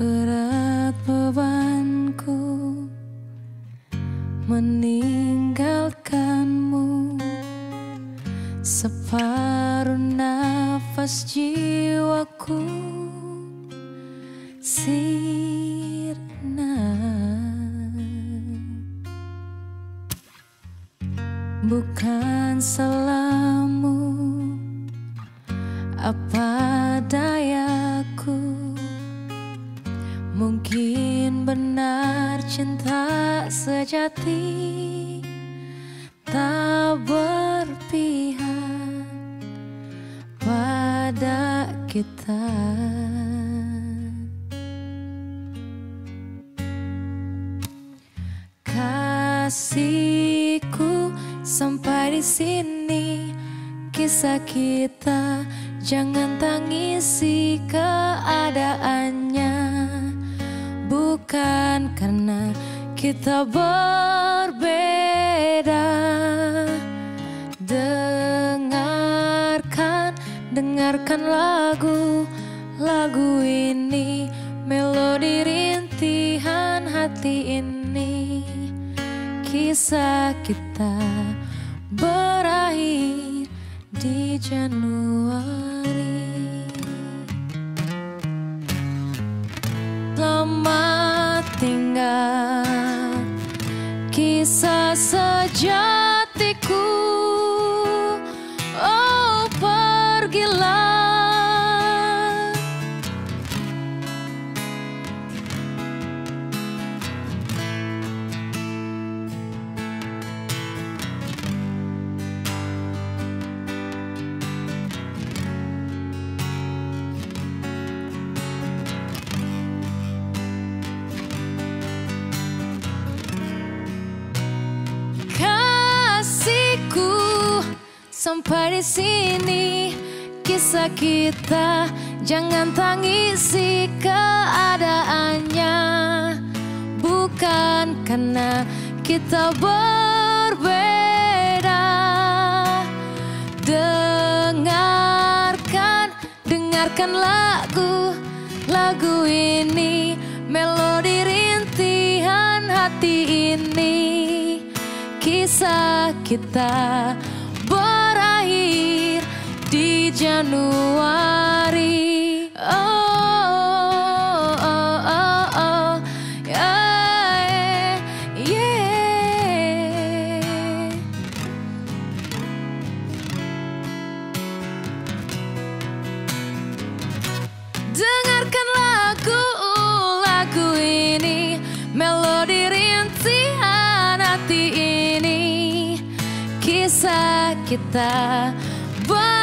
Berat bebanku meninggalkanmu. Separuh nafas jiwaku sirna. Bukan salahmu apa Mungkin benar cinta sejati Tak berpihak pada kita. Kasihku sampai di sini. Kisah kita Jangan tangisi keadaannya bukan karena kita berbeda. Dengarkan, dengarkan lagu Lagu ini Melodi rintihan hati ini. Kisah kita berakhir di Januari Tinggal Kisah sejatiku sampai di sini kisah kita jangan tangisi keadaannya. Bukan karena kita berbeda. Dengarkan dengarkan lagu lagu ini melodi rintihan hati ini. Kisah kita berakhir di Januari. Oh, oh, oh, oh, yeah, yeah. Dengarkan lagu lagu ini melodi rintihan hati ini kisah кита. Бай!